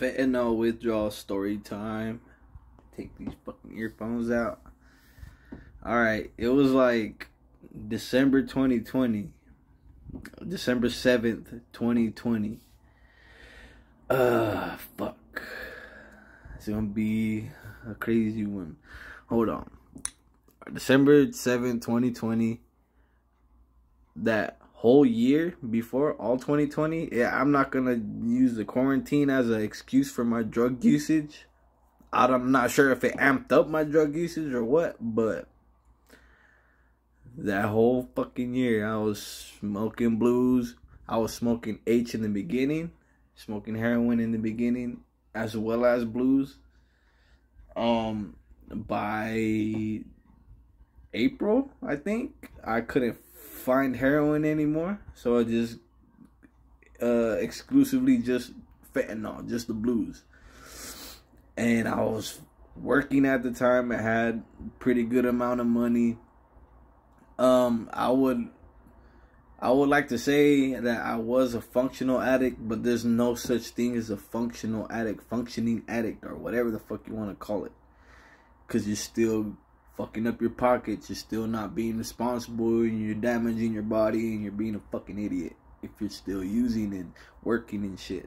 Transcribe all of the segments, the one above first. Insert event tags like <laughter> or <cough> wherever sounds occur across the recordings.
fentanyl withdrawal story time. Take these fucking earphones out. Alright, it was like December 2020. December 7th, 2020. Uh, fuck. It's gonna be a crazy one. Hold on. December 7th, 2020. That whole year before all 2020 yeah i'm not gonna use the quarantine as an excuse for my drug usage. I'm not sure if it amped up my drug usage or what but that whole fucking year i was smoking blues. I was smoking h in the beginning smoking heroin in the beginning as well as blues um by april i think. I couldn't find heroin anymore, so I just uh, exclusively just fentanyl, just the blues. And I was working at the time. I had pretty good amount of money. Um, I would, I would like to say that I was a functional addict, but there's no such thing as a functional addict, functioning addict, or whatever the fuck you want to call it, because you're still fucking up your pockets, you're still not being responsible, and you're damaging your body, and you're being a fucking idiot if you're still using and working and shit.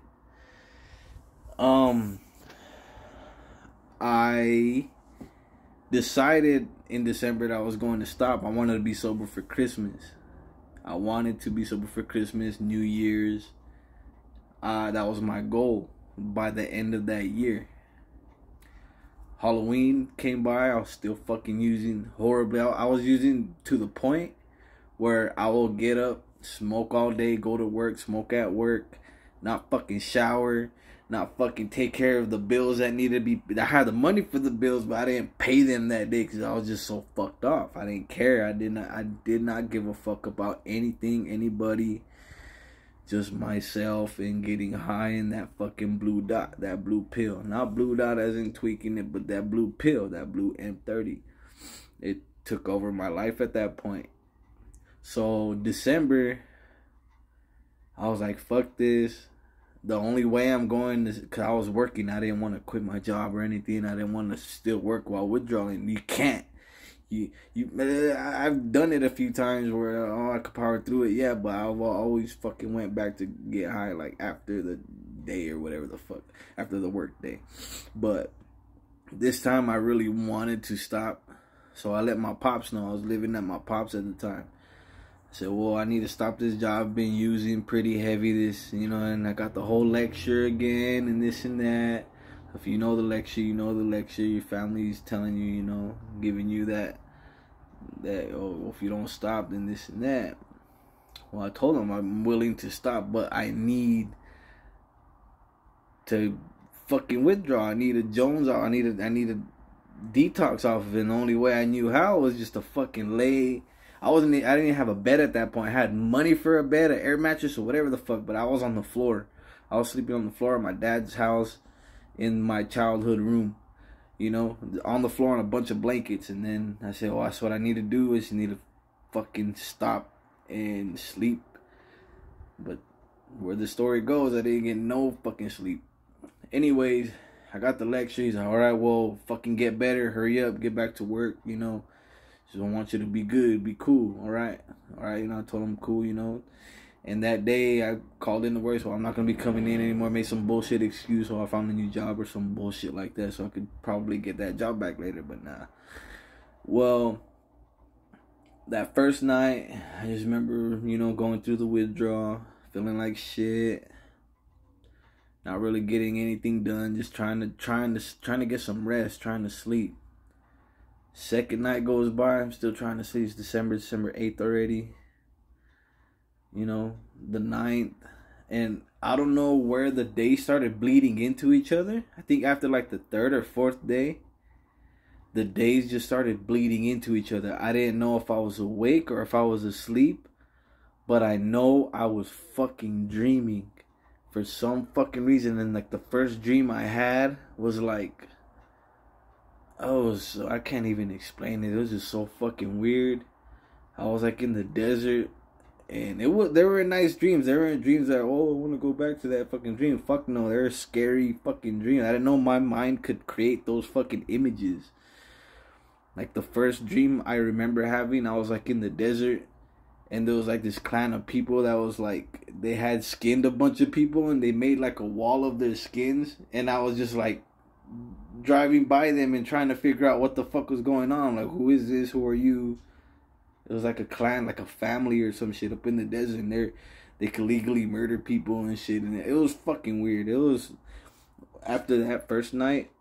Um, I decided in December that I was going to stop. I wanted to be sober for Christmas. I wanted to be sober for Christmas, New Year's. Uh, that was my goal by the end of that year. Halloween came by, I was still fucking using horribly. I was using to the point where I will get up, smoke all day, go to work, smoke at work, not fucking shower, not fucking take care of the bills that needed to be. I had the money for the bills, but I didn't pay them that day because I was just so fucked off. I didn't care. I did not. I did not give a fuck about anything, anybody just myself and getting high in that fucking blue dot, that blue pill. Not blue dot as in tweaking it, but that blue pill, that blue M30. It took over my life at that point. So December, I was like, fuck this. The only way I'm going is because I was working. I didn't want to quit my job or anything. I didn't want to still work while withdrawing. You can't you you I've done it a few times where oh I could power through it, yeah, but I've always fucking went back to get high like after the day or whatever the fuck after the work day. But this time I really wanted to stop, so I let my pops know I was living at my pops at the time. I said, well, I need to stop this job I've been using pretty heavy this, you know, and I got the whole lecture again and this and that. If you know the lecture, you know the lecture. Your family's telling you, you know, giving you that that oh if you don't stop then this and that. Well i told him i'm willing to stop but i need to fucking withdraw. I need a jones out. I need a i need a detox off of it. And the only way i knew how was just to fucking lay. I wasn't i didn't have a bed at that point. I had money for a bed an air mattress or whatever the fuck but i was on the floor. I was sleeping on the floor of my dad's house in my childhood room you know, on the floor on a bunch of blankets. And then I said, well, that's what I need to do is need to fucking stop and sleep. But where the story goes, I didn't get no fucking sleep. Anyways, I got the lecture. He's like, all right, well, fucking get better. Hurry up. Get back to work, you know. Just want you to be good, be cool, all right? All right, you know, I told him cool, you know. And that day, I called in the work, so I'm not gonna be coming in anymore. Made some bullshit excuse, so I found a new job or some bullshit like that, so I could probably get that job back later. But nah. Well, that first night, I just remember, you know, going through the withdrawal, feeling like shit, not really getting anything done, just trying to trying to trying to get some rest, trying to sleep. Second night goes by, I'm still trying to sleep. It's December, December 8th already you know, the ninth. And I don't know where the days started bleeding into each other. I think after like the third or fourth day, the days just started bleeding into each other. I didn't know if I was awake or if I was asleep, but I know I was fucking dreaming for some fucking reason. And like the first dream I had was like, oh, so I can't even explain it. It was just so fucking weird. I was like in the desert and it was there were nice dreams. There were dreams that oh I want to go back to that fucking dream. Fuck no, they're scary fucking dreams. I didn't know my mind could create those fucking images. Like the first dream I remember having, I was like in the desert, and there was like this clan of people that was like they had skinned a bunch of people and they made like a wall of their skins, and I was just like driving by them and trying to figure out what the fuck was going on. Like who is this? Who are you? It was like a clan, like a family or some shit up in the desert, and they they could legally murder people and shit, and it was fucking weird. It was after that first night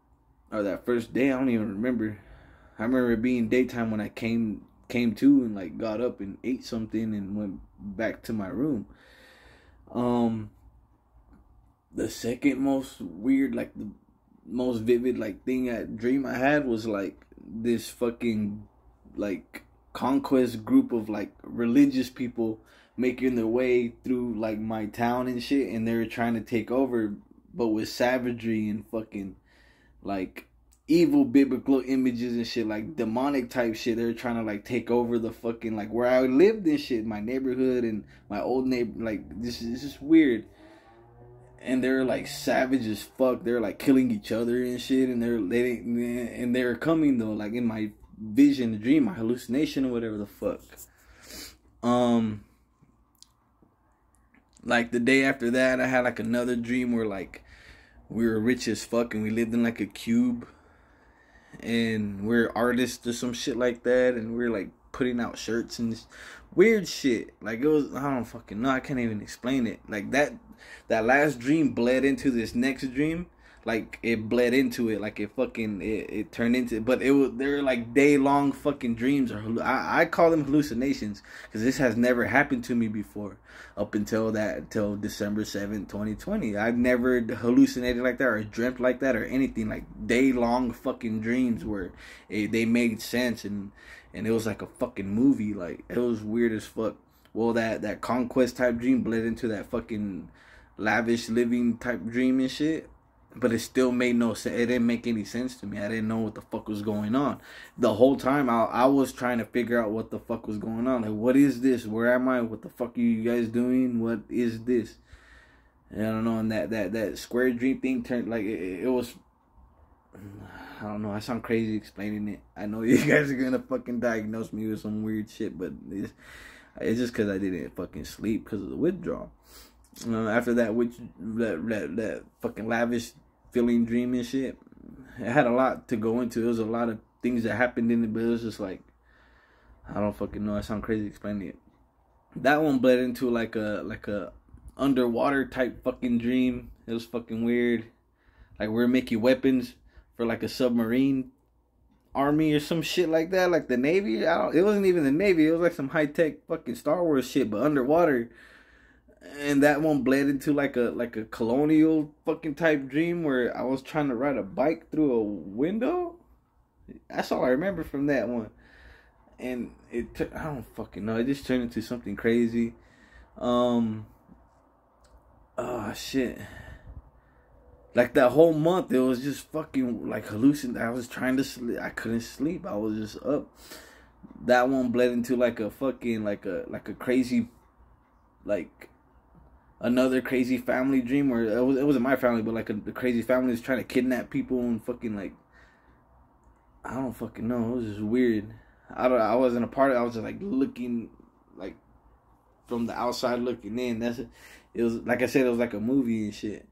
or that first day. I don't even remember. I remember it being daytime when I came came to and like got up and ate something and went back to my room. Um, the second most weird, like the most vivid, like thing I dream I had was like this fucking like conquest group of like religious people making their way through like my town and shit and they're trying to take over but with savagery and fucking like evil biblical images and shit like demonic type shit they're trying to like take over the fucking like where I lived and shit my neighborhood and my old neighbor like this is just weird. And they're like savage as fuck. They're like killing each other and shit and they're they and they're coming though like in my vision, the dream, my hallucination, or whatever the fuck. Um, like the day after that, I had like another dream where like we were rich as fuck and we lived in like a cube, and we're artists or some shit like that, and we are like putting out shirts and weird shit. Like it was, I don't fucking know. I can't even explain it. Like that, that last dream bled into this next dream like it bled into it like it fucking it, it turned into but it was they're like day long fucking dreams or I, I call them hallucinations because this has never happened to me before up until that until december 7th 2020 i've never hallucinated like that or dreamt like that or anything like day long fucking dreams where it, they made sense and and it was like a fucking movie like it was weird as fuck. Well that that conquest type dream bled into that fucking lavish living type dream and shit but it still made no sense. It didn't make any sense to me. I didn't know what the fuck was going on. The whole time I, I was trying to figure out what the fuck was going on. Like, what is this? Where am I? What the fuck are you guys doing? What is this? And I don't know. And that that that square dream thing turned like it, it was. I don't know. I sound crazy explaining it. I know <laughs> you guys are gonna fucking diagnose me with some weird shit, but it's, it's just because I didn't fucking sleep because of the withdrawal. Uh, after that, which that, that that fucking lavish feeling dream and shit. It had a lot to go into. There was a lot of things that happened in it, but it was just like I don't fucking know. I sound crazy explaining it. That one bled into like a like a underwater type fucking dream. It was fucking weird. Like we are making weapons for like a submarine army or some shit like that, like the Navy. I don't, it wasn't even the Navy. It was like some high tech fucking Star Wars shit, but underwater and that one bled into like a like a colonial fucking type dream where I was trying to ride a bike through a window. That's all I remember from that one. And it t- I don't fucking know. It just turned into something crazy. Um oh shit. Like that whole month it was just fucking like hallucin I was trying to sleep. I couldn't sleep. I was just up. That one bled into like a fucking like a like a crazy like another crazy family dream where it, was, it wasn't my family, but like a, the crazy family was trying to kidnap people and fucking like I don't fucking know. It was just weird. I don't. I wasn't a part of. it. I was just like looking, like from the outside looking in. That's it. Was like I said. It was like a movie and shit.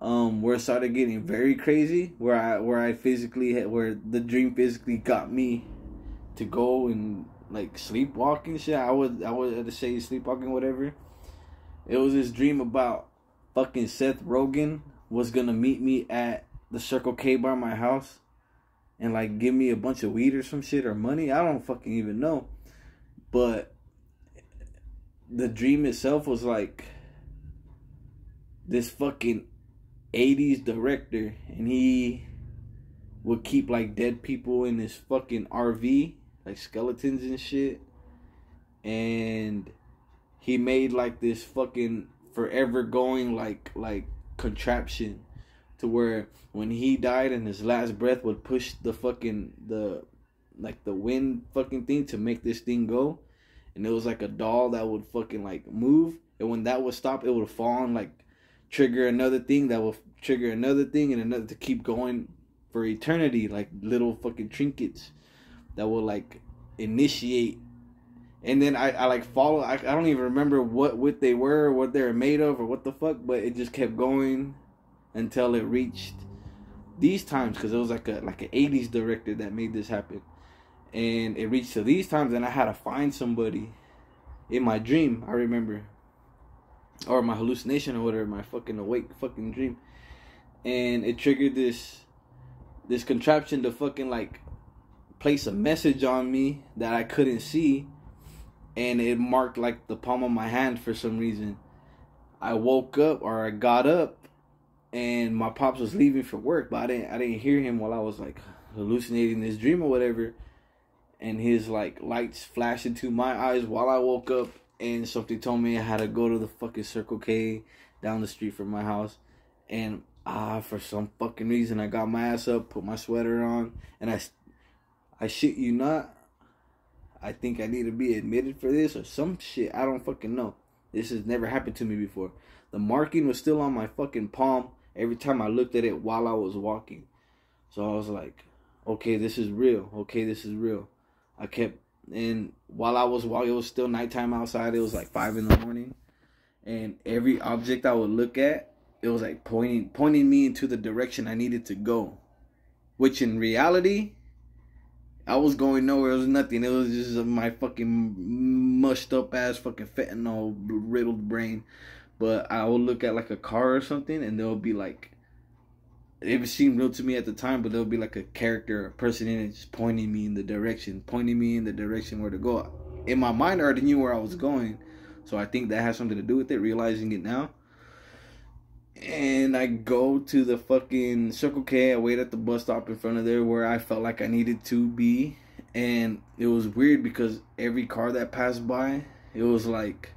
Um, where it started getting very crazy. Where I where I physically had, where the dream physically got me to go and like sleepwalking shit. I would I was would to say sleepwalking whatever it was this dream about fucking Seth Rogen was gonna meet me at the Circle K by my house and like give me a bunch of weed or some shit or money. I don't fucking even know. But the dream itself was like this fucking 80s director and he would keep like dead people in his fucking RV, like skeletons and shit. And he made like this fucking forever going like like contraption to where when he died and his last breath would push the fucking the like the wind fucking thing to make this thing go and it was like a doll that would fucking like move, and when that would stop, it would fall and like trigger another thing that will trigger another thing and another to keep going for eternity, like little fucking trinkets that will like initiate. And then I, I like follow. I, I don't even remember what what they were, what they were made of, or what the fuck. But it just kept going until it reached these times because it was like a like an '80s director that made this happen, and it reached to these times, and I had to find somebody in my dream. I remember, or my hallucination or whatever, my fucking awake fucking dream, and it triggered this this contraption to fucking like place a message on me that I couldn't see and it marked like the palm of my hand for some reason. I woke up or I got up and my pops was leaving for work, but I didn't I didn't hear him while I was like hallucinating this dream or whatever. And his like lights flashed into my eyes while I woke up and something told me I had to go to the fucking Circle K down the street from my house. And ah, for some fucking reason I got my ass up, put my sweater on, and I I shit you not. I think I need to be admitted for this or some shit. I don't fucking know. This has never happened to me before. The marking was still on my fucking palm every time I looked at it while I was walking. So I was like, okay, this is real. Okay, this is real. I kept, and while I was walking, it was still nighttime outside. It was like five in the morning. And every object I would look at, it was like pointing, pointing me into the direction I needed to go. Which in reality, I was going nowhere. It was nothing. It was just my fucking mushed up ass fucking fentanyl riddled brain. But I would look at like a car or something, and there would be like, it seemed real to me at the time, but there would be like a character, a person in it, just pointing me in the direction, pointing me in the direction where to go. In my mind, I already knew where I was going, so I think that has something to do with it. Realizing it now and I go to the fucking Circle K. I wait at the bus stop in front of there where I felt like I needed to be, and it was weird because every car that passed by, it was like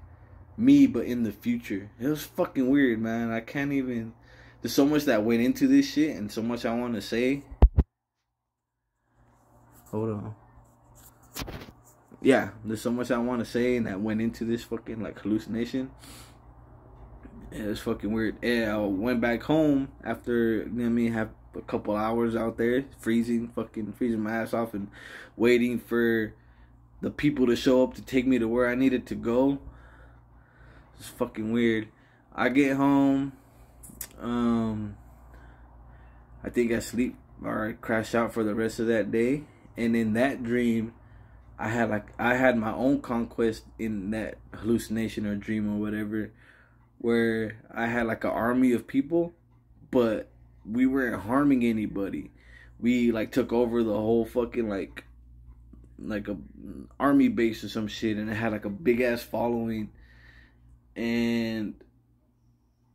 me but in the future. It was fucking weird, man. I can't even. There's so much that went into this shit, and so much I want to say. Hold on. Yeah, there's so much I want to say, and that went into this fucking like hallucination. Yeah, it's fucking weird. Yeah, I went back home after you know have a couple hours out there freezing, fucking freezing my ass off and waiting for the people to show up to take me to where I needed to go. It's fucking weird. I get home, um, I think I sleep or I crash out for the rest of that day, and in that dream, I had like I had my own conquest in that hallucination or dream or whatever where I had like an army of people, but we weren't harming anybody. We like took over the whole fucking like like a army base or some shit and it had like a big ass following and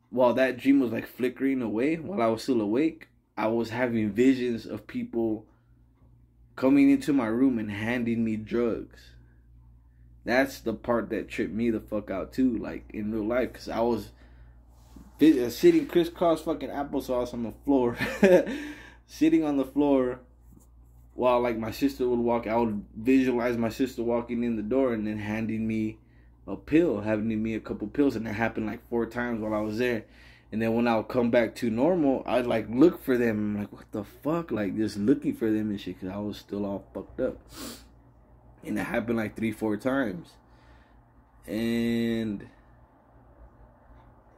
while that dream was like flickering away while I was still awake, I was having visions of people coming into my room and handing me drugs that's the part that tripped me the fuck out too, like in real life, because I was uh, sitting crisscross fucking applesauce on the floor, <laughs> sitting on the floor while like my sister would walk. I would visualize my sister walking in the door and then handing me a pill, having me a couple pills, and it happened like four times while I was there. And then when I would come back to normal, I'd like look for them. I'm like, what the fuck? Like just looking for them and shit, cause I was still all fucked up and it happened like three, four times. And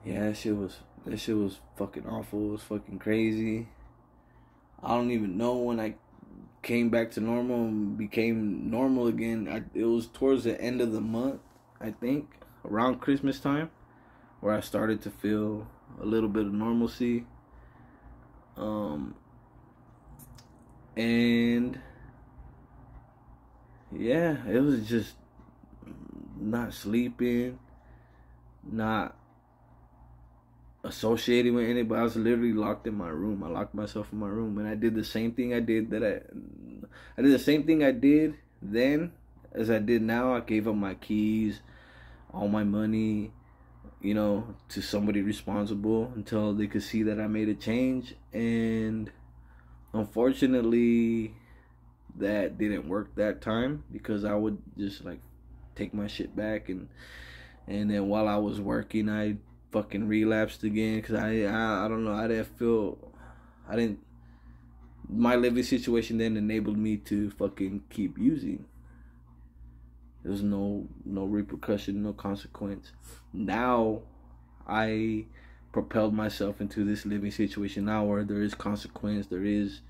yeah, that shit was that shit was fucking awful. It was fucking crazy. I don't even know when I came back to normal and became normal again. I, it was towards the end of the month, I think, around Christmas time, where I started to feel a little bit of normalcy. Um, and yeah, it was just not sleeping, not associating with anybody. I was literally locked in my room. I locked myself in my room, and I did the same thing I did that I, I did the same thing I did then as I did now. I gave up my keys, all my money, you know, to somebody responsible until they could see that I made a change. And unfortunately, that didn't work that time because I would just like take my shit back and and then while I was working, I fucking relapsed again because I, I I don't know I didn't feel I didn't my living situation then enabled me to fucking keep using. There's no no repercussion, no consequence. Now I propelled myself into this living situation now where there is consequence, there is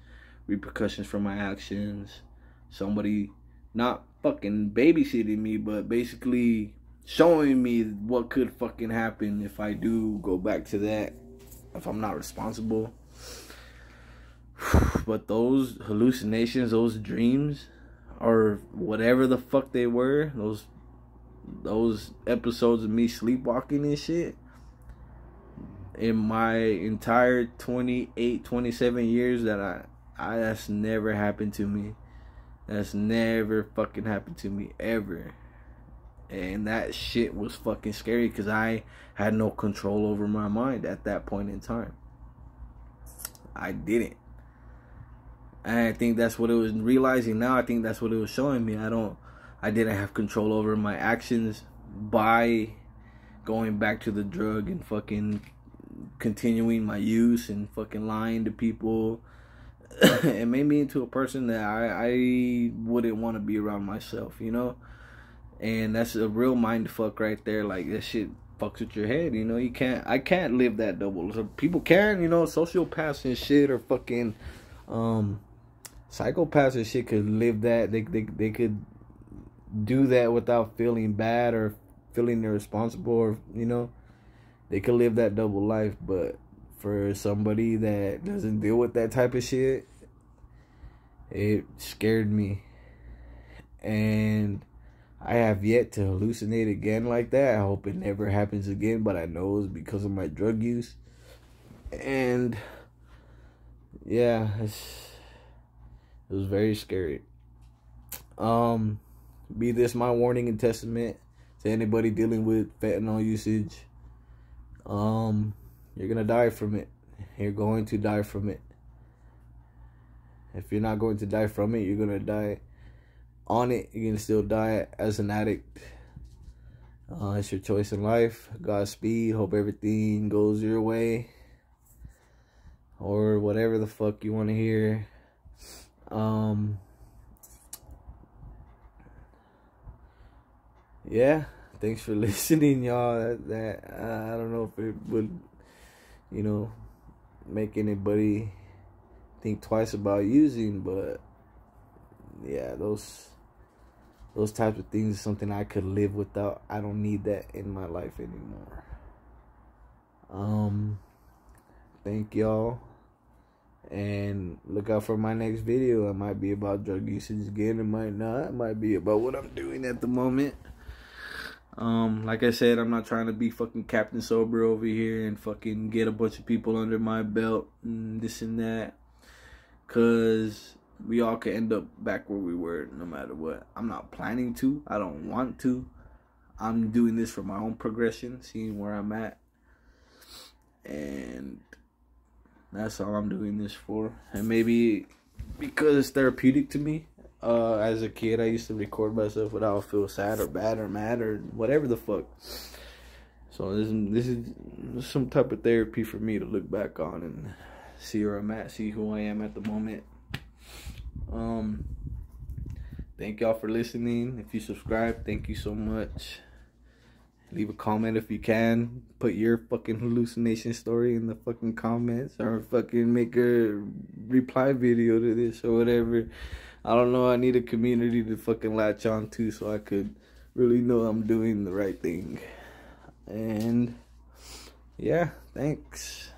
repercussions for my actions. Somebody not fucking babysitting me, but basically showing me what could fucking happen if I do go back to that, if I'm not responsible. <sighs> But those hallucinations, those dreams, or whatever the fuck they were, those those episodes of me sleepwalking and shit in my entire 28 27 years that I I that's never happened to me. That's never fucking happened to me ever. And that shit was fucking scary because I had no control over my mind at that point in time. I didn't. And I think that's what it was realizing now. I think that's what it was showing me. I don't, I didn't have control over my actions by going back to the drug and fucking continuing my use and fucking lying to people. <coughs> it made me into a person that I, I wouldn't want to be around myself, you know? And that's a real mind fuck right there. Like, that shit fucks with your head, you know? You can't, I can't live that double. So people can, you know, sociopaths and shit or fucking, um, psychopaths and shit could live that. They, they, they could do that without feeling bad or feeling irresponsible or, you know? They could live that double life, but for somebody that doesn't deal with that type of shit, it scared me. And I have yet to hallucinate again like that. I hope it never happens again, but I know it's because of my drug use. And yeah, it was very scary. Um, be this my warning and testament to anybody dealing with fentanyl usage. Um, you're gonna die from it. You're going to die from it. If you're not going to die from it, you're gonna die on it. You're gonna still die as an addict. Uh, it's your choice in life. Godspeed. Hope everything goes your way. Or whatever the fuck you want to hear. Um. Yeah. Thanks for <laughs> listening, y'all. That, that uh, I don't know if it would, you know, make anybody think twice about using, but yeah, those those types of things is something I could live without. I don't need that in my life anymore. Um thank y'all. And look out for my next video. It might be about drug usage again. It might not. It might be about what I'm doing at the moment. Um, like I said, I'm not trying to be fucking Captain Sober over here and fucking get a bunch of people under my belt and this and that. Cause we all could end up back where we were no matter what. I'm not planning to. I don't want to. I'm doing this for my own progression, seeing where I'm at. And that's all I'm doing this for. And maybe because it's therapeutic to me. Uh, as a kid, I used to record myself when without feel sad or bad or mad or whatever the fuck. So this this is some type of therapy for me to look back on and see where I'm at, see who I am at the moment. Um, thank y'all for listening. If you subscribe, thank you so much. Leave a comment if you can. Put your fucking hallucination story in the fucking comments or fucking make a reply video to this or whatever. I don't know. I need a community to fucking latch on to so I could really know I'm doing the right thing. And yeah, thanks.